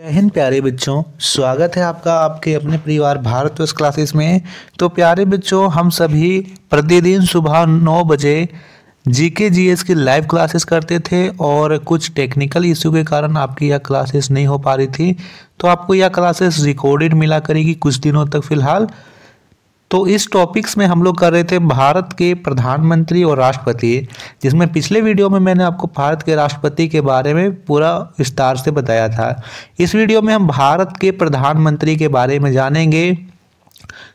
जय हिंद प्यारे बच्चों, स्वागत है आपका आपके अपने परिवार भारत वर्ष क्लासेस में। तो प्यारे बच्चों, हम सभी प्रतिदिन सुबह नौ बजे जी के जी एस की लाइव क्लासेस करते थे और कुछ टेक्निकल इश्यू के कारण आपकी यह क्लासेस नहीं हो पा रही थी। तो आपको यह क्लासेस रिकॉर्डेड मिला करेगी कुछ दिनों तक फ़िलहाल। तो इस टॉपिक्स में हम लोग कर रहे थे भारत के प्रधानमंत्री और राष्ट्रपति, जिसमें पिछले वीडियो में मैंने आपको भारत के राष्ट्रपति के बारे में पूरा विस्तार से बताया था। इस वीडियो में हम भारत के प्रधानमंत्री के बारे में जानेंगे।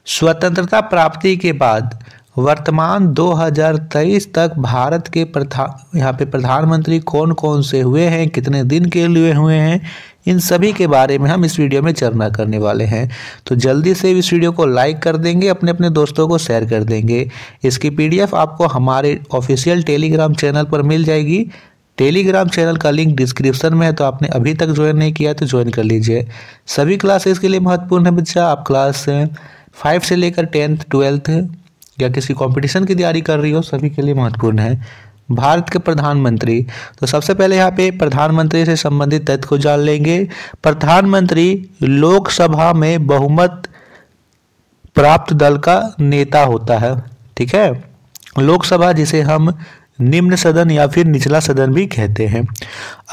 स्वतंत्रता प्राप्ति के बाद वर्तमान 2023 तक भारत के प्रधान यहाँ पे प्रधानमंत्री कौन कौन से हुए हैं, कितने दिन के लिए हुए हैं इन सभी के बारे में हम इस वीडियो में चर्चा करने वाले हैं। तो जल्दी से इस वीडियो को लाइक कर देंगे अपने अपने दोस्तों को शेयर कर देंगे। इसकी पीडीएफ आपको हमारे ऑफिशियल टेलीग्राम चैनल पर मिल जाएगी। टेलीग्राम चैनल का लिंक डिस्क्रिप्शन में है तो आपने अभी तक ज्वाइन नहीं किया तो ज्वाइन कर लीजिए। सभी क्लासेस के लिए महत्वपूर्ण है बच्चा, आप क्लास फाइव से लेकर टेंथ ट्वेल्थ या किसी कंपटीशन की तैयारी कर रही हो, सभी के लिए महत्वपूर्ण है। भारत के प्रधानमंत्री। तो सबसे पहले यहाँ पे प्रधानमंत्री से संबंधित तथ्य को जान लेंगे। प्रधानमंत्री लोकसभा में बहुमत प्राप्त दल का नेता होता है। ठीक है? लोकसभा जिसे हम निम्न सदन या फिर निचला सदन भी कहते हैं।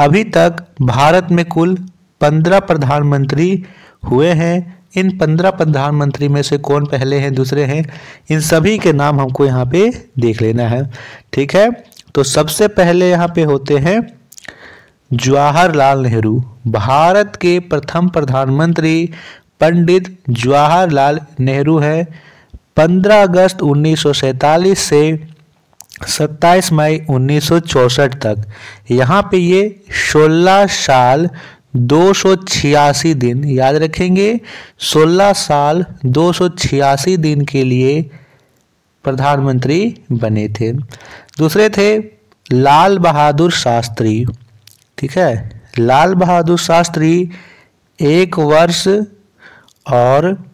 अभी तक भारत में कुल पंद्रह प्रधानमंत्री हुए हैं। इन पंद्रह प्रधानमंत्री में से कौन पहले हैं, दूसरे हैं, इन सभी के नाम हमको यहाँ पे देख लेना है। ठीक है? तो सबसे पहले यहाँ पे होते हैं जवाहरलाल नेहरू, भारत के प्रथम प्रधानमंत्री पंडित जवाहरलाल नेहरू है। 15 अगस्त उन्नीस सौ सैंतालीस से 27 मई 1964 तक। यहाँ पे ये 16 साल दो सौ छियासी दिन, याद रखेंगे 16 साल दो सौ छियासी दिन के लिए प्रधानमंत्री बने थे। दूसरे थे लाल बहादुर शास्त्री। ठीक है? लाल बहादुर शास्त्री एक वर्ष और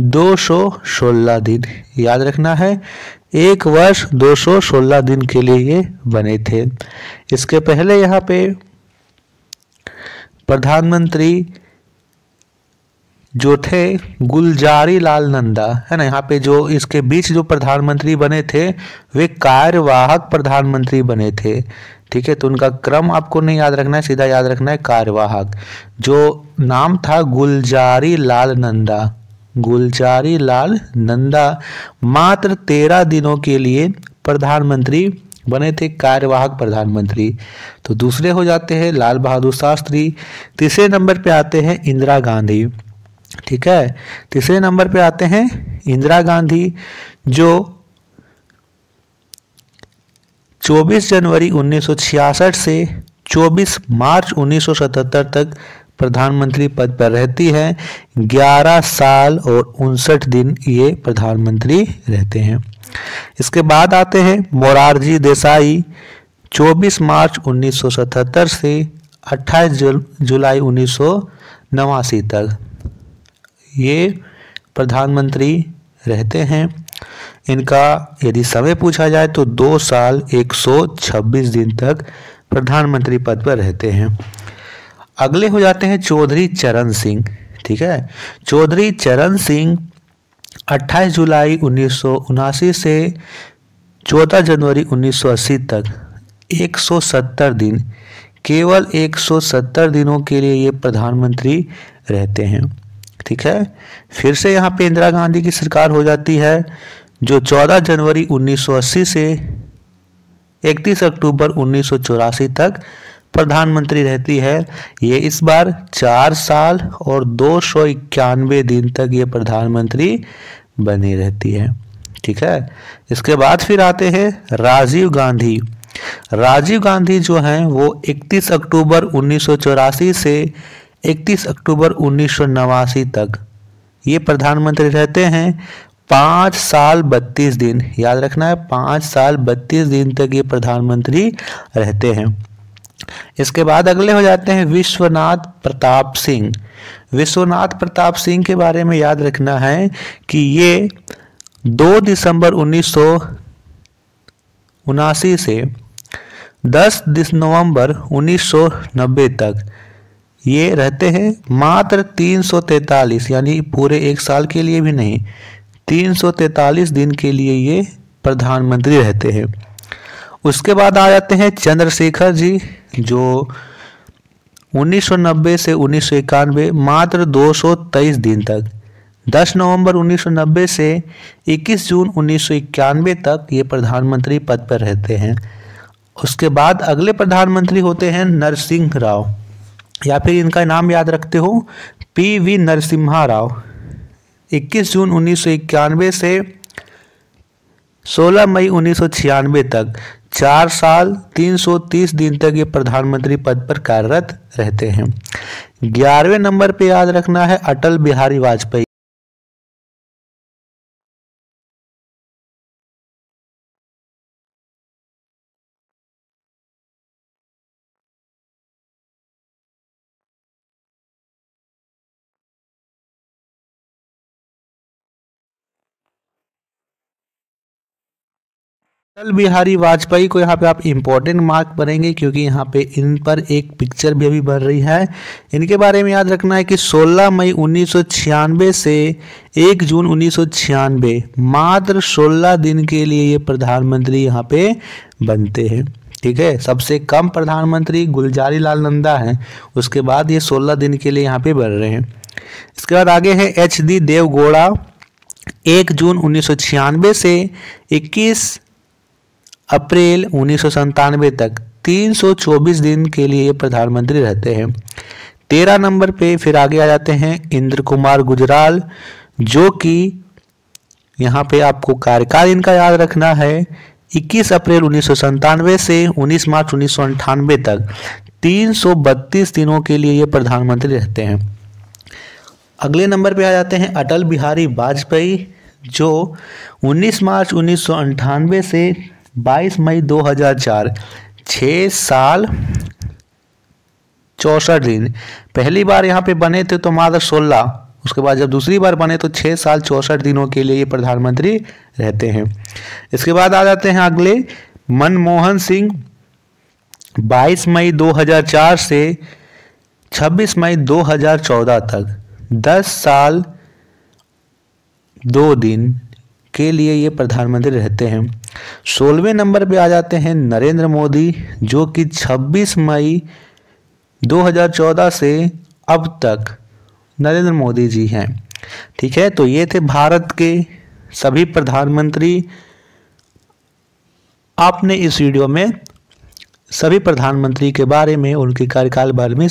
दो सौ सोलह दिन। याद रखना है, एक वर्ष दो सौ सोलह दिन के लिए ये बने थे। इसके पहले यहाँ पे प्रधानमंत्री जो थे गुलजारी लाल नंदा, है ना? यहाँ पे जो इसके बीच जो प्रधानमंत्री बने थे, वे कार्यवाहक प्रधानमंत्री बने थे। ठीक है तो उनका क्रम आपको नहीं याद रखना है, सीधा याद रखना है, कार्यवाहक। जो नाम था गुलजारी लाल नंदा, गुलजारी लाल नंदा मात्र तेरह दिनों के लिए प्रधानमंत्री बने थे, कार्यवाहक प्रधानमंत्री। तो दूसरे हो जाते हैं लाल बहादुर शास्त्री, तीसरे नंबर पे आते हैं इंदिरा गांधी। ठीक है? तीसरे नंबर पे आते हैं इंदिरा गांधी, जो 24 जनवरी 1966 से 24 मार्च 1977 तक प्रधानमंत्री पद पर रहती है। 11 साल और उनसठ दिन ये प्रधानमंत्री रहते हैं। इसके बाद आते हैं मोरारजी देसाई 24 मार्च 1977 से 28 जुलाई उन्नीस सौ नवासी तक। ये प्रधानमंत्री रहते हैं। इनका यदि समय पूछा जाए तो दो साल 126 दिन तक प्रधानमंत्री पद पर रहते हैं। अगले हो जाते हैं चौधरी चरण सिंह, ठीक है? चौधरी चरण सिंह 28 जुलाई उन्नीस सौ उनासी से 14 जनवरी 1980 तक 170 दिन, केवल 170 दिनों के लिए ये प्रधानमंत्री रहते हैं। ठीक है? फिर से यहाँ पे इंदिरा गांधी की सरकार हो जाती है, जो 14 जनवरी 1980 से 31 अक्टूबर उन्नीस सौ चौरासी तक प्रधानमंत्री रहती है। ये इस बार चार साल और दो सौ इक्यानवे दिन तक ये प्रधानमंत्री बनी रहती है। ठीक है? इसके बाद फिर आते हैं राजीव गांधी। राजीव गांधी जो हैं, वो 31 अक्टूबर उन्नीस सौ चौरासी से 31 अक्टूबर उन्नीस सौ नवासी तक। ये प्रधानमंत्री रहते हैं। पाँच साल बत्तीस दिन। याद रखना है, पाँच साल बत्तीस दिन तक ये प्रधानमंत्री रहते हैं। इसके बाद अगले हो जाते हैं विश्वनाथ प्रताप सिंह। विश्वनाथ प्रताप सिंह के बारे में याद रखना है कि ये 2 दिसंबर उन्नीस सौ उनासी से 10 नवंबर 1990 तक ये रहते हैं मात्र 343 यानी पूरे एक साल के लिए भी नहीं 343 दिन के लिए ये प्रधानमंत्री रहते हैं। उसके बाद आ जाते हैं चंद्रशेखर जी, जो 1990 से उन्नीस सौ इक्यानवे, मात्र 223 दिन तक 10 नवंबर 1990 से 21 जून उन्नीस सौ इक्यानबे तक ये प्रधानमंत्री पद पर रहते हैं। उसके बाद अगले प्रधानमंत्री होते हैं नरसिंह राव। या फिर इनका नाम याद रखते हो? पी वी नरसिम्हा राव 21 जून उन्नीस सौ इक्यानवे से 16 मई उन्नीस सौ छियानवे तक, चार साल 330 दिन तक ये प्रधानमंत्री पद पर कार्यरत रहते हैं। ग्यारहवें नंबर पे याद रखना है अटल बिहारी वाजपेयी। अटल बिहारी वाजपेयी को यहाँ पे आप इम्पोर्टेंट मार्क बनेंगे क्योंकि यहाँ पे इन पर एक पिक्चर भी अभी बन रही है। इनके बारे में याद रखना है कि 16 मई उन्नीस सौ छियानबे से 1 जून उन्नीस सौ छियानबे मात्र 16 दिन के लिए ये प्रधानमंत्री यहाँ पे बनते हैं। ठीक है? सबसे कम प्रधानमंत्री गुलजारी लाल नंदा हैं। उसके बाद ये 16 दिन के लिए यहाँ पे बन रहे हैं। इसके बाद आगे है एच डी देवगौड़ा, एक जून उन्नीस सौ छियानबे से 21 अप्रैल उन्नीस तक 324 दिन के लिए प्रधानमंत्री रहते हैं। तेरह नंबर पे फिर आगे आ जाते हैं इंद्र कुमार गुजराल, जो कि यहाँ पे आपको कार्यकाल इनका याद रखना है। 21 अप्रैल उन्नीस से 19 मार्च उन्नीस तक 332 दिनों के लिए ये प्रधानमंत्री रहते हैं। अगले नंबर पे आ जाते हैं अटल बिहारी वाजपेयी, जो 19 मार्च उन्नीस से 22 मई 2004 छः साल चौसठ दिन। पहली बार यहाँ पे बने थे तो मात्र सोलह उसके बाद जब दूसरी बार बने तो छः साल चौसठ दिनों के लिए ये प्रधानमंत्री रहते हैं। इसके बाद आ जाते हैं अगले, मनमोहन सिंह 22 मई 2004 से 26 मई 2014 तक 10 साल दो दिन के लिए ये प्रधानमंत्री रहते हैं। सोलहवें नंबर पे आ जाते हैं नरेंद्र मोदी, जो कि 26 मई 2014 से अब तक नरेंद्र मोदी जी हैं। ठीक है तो ये थे भारत के सभी प्रधानमंत्री। आपने इस वीडियो में सभी प्रधानमंत्री के बारे में, उनके कार्यकाल बारे में